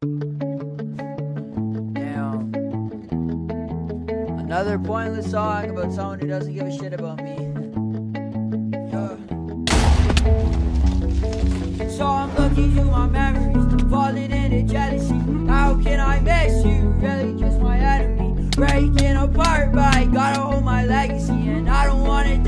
Damn. Another pointless song about someone who doesn't give a shit about me. Yeah. So I'm looking through my memories, falling into jealousy. How can I miss you? Really, just my enemy. Breaking apart, but I gotta hold my legacy. And I don't wanna die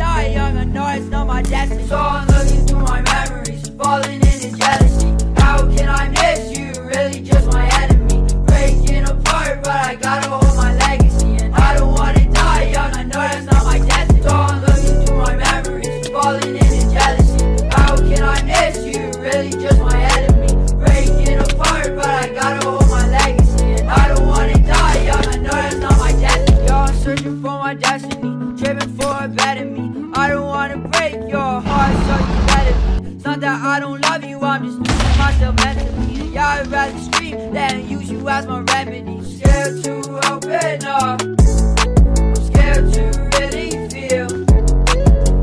for a better me. I don't wanna break your heart, so you better be. It's not that I don't love you, I'm just losing myself mentally. Yeah, I'd rather scream than use you as my remedy. Scared to open up, I'm scared to really feel.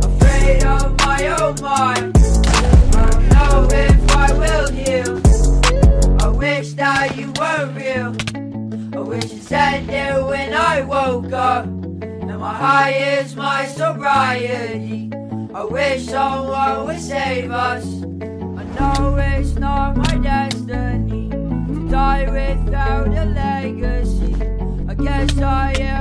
Afraid of my own mind. I don't know if I will heal. I wish that you were real. I wish you sat there when I woke up. And my high is my sobriety. I wish someone would save us. I know it's not my destiny to die without a legacy. I guess I am.